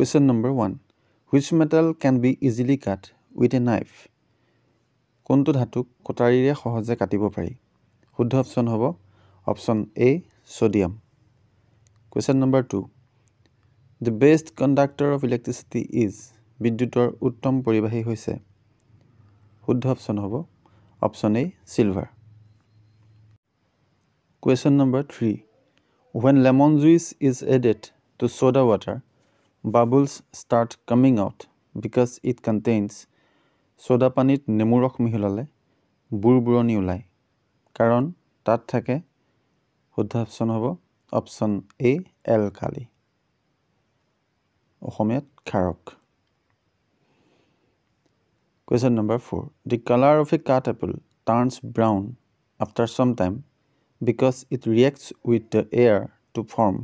Question number one which metal can be easily cut with a knife কোনটো ধাতুক কটাৰীৰে সহজে কাটিব পাৰি? শুদ্ধ অপশ্যন হ'ব option A sodium question number two the best conductor of electricity is বিদ্যুতৰ উত্তম পৰিবাহী হৈছে। শুদ্ধ অপশ্যন হ'ব option A silver question number three when lemon juice is added to soda water bubbles start coming out because it contains soda পানীত নেমু ৰস মিহলালে বুৰবুৰণি ওলায় কাৰণ তাত থাকে শুদ্ধ অপশ্যন হ'ব অপশ্যন এ এলকালি অসমীয়াত খাৰক question number four the colour of a cut apple turns brown after some time because it reacts with the air to form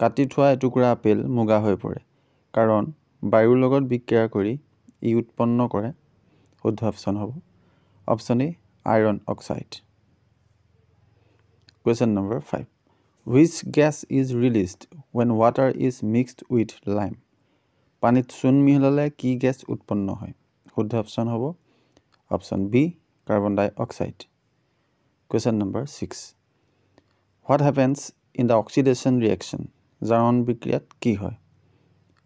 কাটি থোৱা এটুকুৰা আপেল মুগা হৈ পৰে। কাৰণ বায়ুৰ লগত বিক্ৰিয়া কৰি ই উৎপন্ন কৰে। শুদ্ধ অপশ্যন হ'ব। Option A iron oxide. Question number five which gas is released when water is mixed with lime পানীত চূণ মিহলালে কি গেছ উৎপন্ন হয়? শুদ্ধ অপশ্যন হ'ব। Option B carbon dioxide. Question number six what happens in the oxidation reaction জাৰণ বিক্ৰিয়াত কি হয়?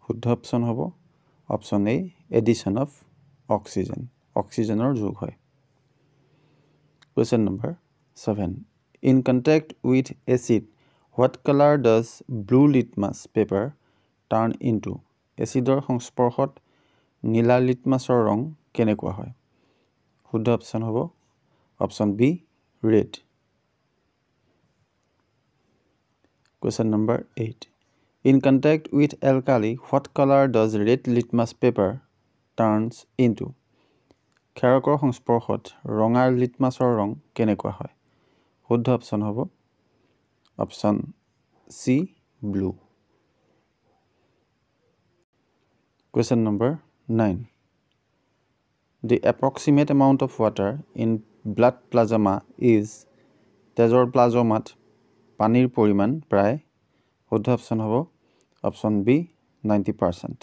শুদ্ধ অপশ্যন হ'ব। Option A addition of oxygen অক্সিজেনৰ যোগ হয়। Question number seven in contact with acid what colour does blue litmus paper turn into এচিডৰ সংস্পৰ্শত নীলা লিটমাছৰ ৰং কেনেকুৱা হয়? শুদ্ধ অপশ্যন হ'ব। Option B red question number eight in contact with alkali what colour does red litmus paper turns in to ক্ষাৰকৰ সংস্পৰ্শত ৰঙা লিটমাছৰ ৰং কেনেকুৱা হয়? শুদ্ধ অপশ্যন হ'ব। Option C blue question number nine the approximate amount of water in blood plasma is তেজৰ প্লাজমাত পানীৰ পৰিমাণ প্ৰায় শুদ্ধ অপশ্যন হ'ব। Option B ninety percent.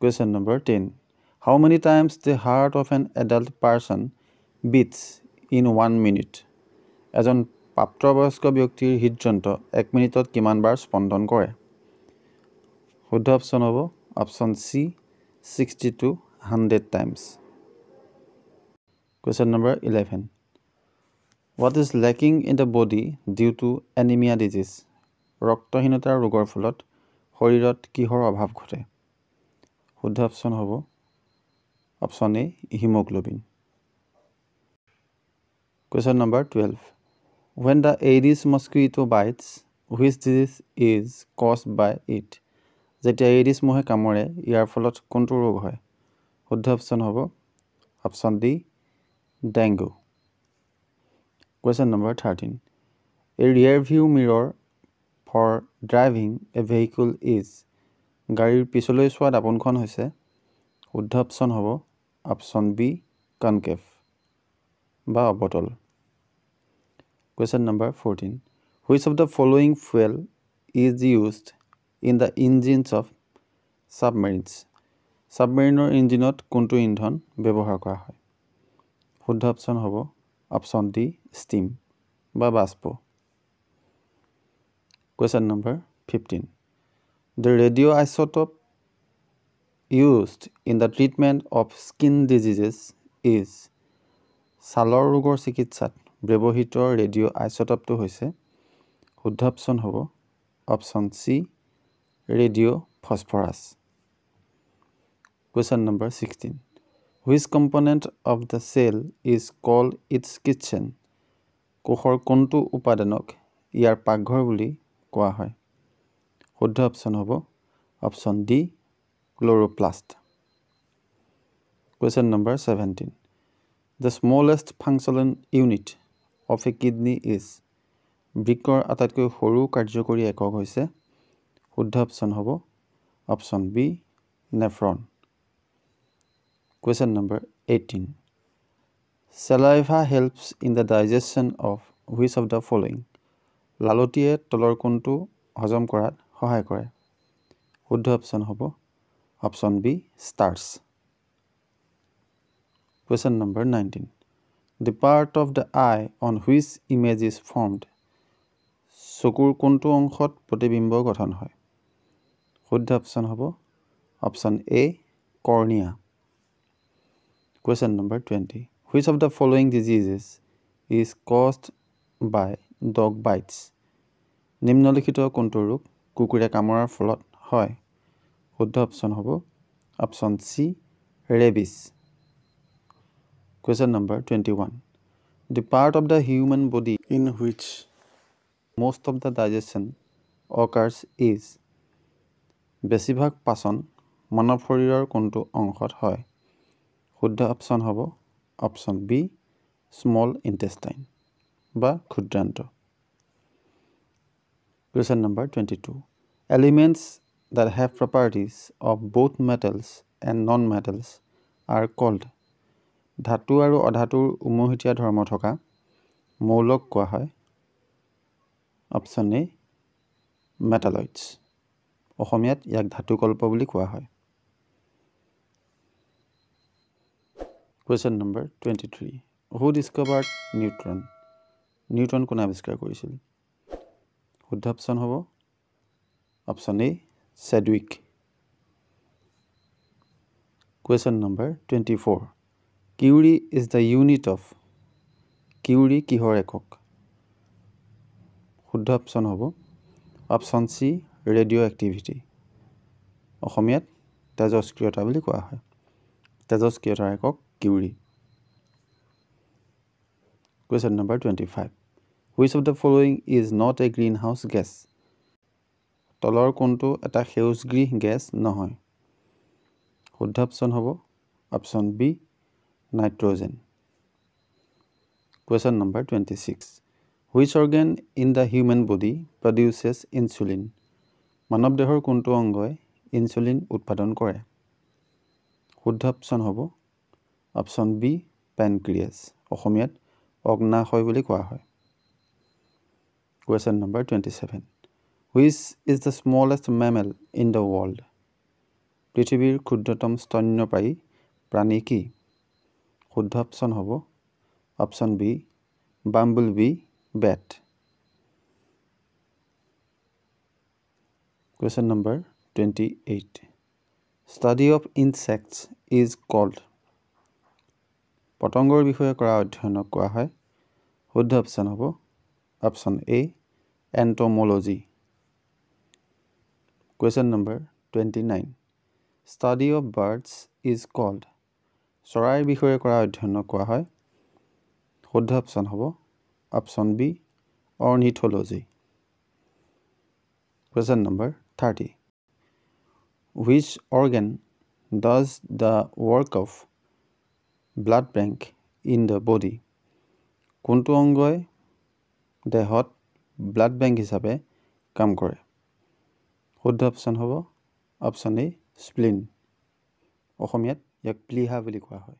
Question number ten how many times the heart of an adult person beats in one minute এজন প্ৰাপ্তবয়স্ক ব্যক্তিৰ হৃদযন্ত্ৰ এক মিনিটত কিমানবাৰ স্পন্দন কৰে? শুদ্ধ অপশ্যন হ'ব। Option C sixty two hundred times question number eleven what is lacking in the body due to anaemia disease ৰক্তহীনতাৰ ৰোগৰ ফলত শৰীৰত কিহৰ অভাৱ ঘটে? শুদ্ধ অপশ্যন হ'ব। Option A haemoglobin. Question number twelve when the Aedes mosquito bites which disease is cause by it যেতিয়া Aedes মহে কামোৰে ইয়াৰ ফলত কোনটো ৰোগ হয়? শুদ্ধ অপশ্যন হ'ব। Option D dengue. Question number thirteen a rear view mirror for driving a vehicle is গাড়ীৰ পিছলৈ চোৱা দাপোনখন হৈছে শুদ্ধ অপশ্যন হ'ব অপশ্যন বি কনকেভ বা অৱতল question number fourteen which of the following fuel is used in the engines of submarines ছাবমেৰিনৰ ইঞ্জিনত কোনটো ইন্ধন ব্যৱহাৰ কৰা হয়? শুদ্ধ অপশ্যন হ'ব অপশ্যন ডি ষ্টিম বা বাষ্প। Question number fifteen the radio' isotope used in the treatment of skin diseases is ছালৰ ৰোগৰ চিকিৎসাত ব্যৱহৃত ৰেডিঅ' আইচটপটো হৈছে শুদ্ধ অপশ্যন হ'ব option C radio' phosphorus question number sixteen which component of the cell is call its kitchen কোষৰ কোনটো উপাদানক ইয়াৰ পাকঘৰ বুলি কোৱা হয়? শুদ্ধ অপশ্যন হ'ব option D chloroplast. Question number seventeen the smallest functional unit of a kidney is বৃক্কৰ আটাইতকৈ সৰু কাৰ্যকৰী একক হৈছে শুদ্ধ অপশ্যন হ'ব option B nephron. Question number eighteen saliva helps in the digestion of which of the following লালটিয়ে তলৰ কোণটো হজম কৰাত সহায় কৰে। শুদ্ধ অপশ্যন হ'ব option B starch question number nineteen the part of the eye on which image is formed চকুৰ কোনটো অংশত প্ৰতিবিম্ব গঠন হয়। শুদ্ধ অপশ্যন হ'ব option A cornea question number twenty which of the following diseases is caused by dog bites নিম্নলিখিত কোনটো ৰোগ কুকুৰে কামোৰাৰ ফলত হয়? শুদ্ধ অপশ্যন হ'ব option C rabies question number twenty one the part of the human body in which most of the digestion occurs is বেছিভাগ পাচন মানৱ শৰীৰৰ কোনটো অংশত হয়? শুদ্ধ অপশ্যন হ'ব অপশ্যন বি স্মল ইণ্টেষ্টাইন বা ক্ষুদ্ৰান্ত। Question number twenty two elements that have properties of both metals and non-metals are called ধাতু আৰু অধাতুৰ উমৈহতীয়া ধৰ্ম থকা মৌলক কোৱা হয়। অপশ্যন এ মেটালইডছ অসমীয়াত ইয়াক ধাতুকল্প বুলি কোৱা হয়। Question number twenty three who discovered neutron neutron কোনে আৱিষ্কাৰ কৰিছিল? শুদ্ধ অপশ্যন হ'ব option A Chadwick question number twenty four curie is the unit of curie কিহৰ একক? শুদ্ধ অপশ্যন হ'ব অপশ্যন চি ৰেডিঅ' এক্টিভিটি অসমীয়াত তেজস্ক্ৰিয়তা বুলি কোৱা হয়। তেজস্ক্ৰিয়তাৰ একক number twenty five which of the following is not a green house gas তলৰ কোনটো এটা সেউজগৃহ গেছ নহয়। শুদ্ধ অপশ্যন হ'ব। Option B nitrogen. Question number twenty six which organ in the human body produces insulin মানৱ দেহৰ কোনটো অংগই ইনচুলিন উৎপাদন কৰে? শুদ্ধ অপশ্যন হ'ব। অপশ্যন বি পেনক্ৰিয়াছ অসমীয়াত অগ্নাশয় বুলি কোৱা হয়। Question number twenty seven which is the smallest mammal in the world পৃথিৱীৰ ক্ষুদ্ৰতম স্তন্যপায়ী প্ৰাণী কি? শুদ্ধ অপশ্যন হ'ব। Option B bumble bee bat. Question number twenty eight study of insects is called পতংগৰ বিষয়ে কৰা অধ্যয়নক কোৱা হয়। শুদ্ধ অপশ্যন হ'ব। Option A entomology question number twenty nine study of birds is called চৰাইৰ বিষয়ে কৰা অধ্যয়নক কোৱা হয়। শুদ্ধ অপশ্যন হ'ব। Option B ornithology question number thirty which organ does the work of blood bank in the body কোনটো অংগই দেহত ব্লাড বেংক হিচাপে কাম কৰে? শুদ্ধ অপশ্যন হ'ব অপশ্যন এ স্প্লিন অসমীয়াত ইয়াক প্লিহা বুলি কোৱা হয়।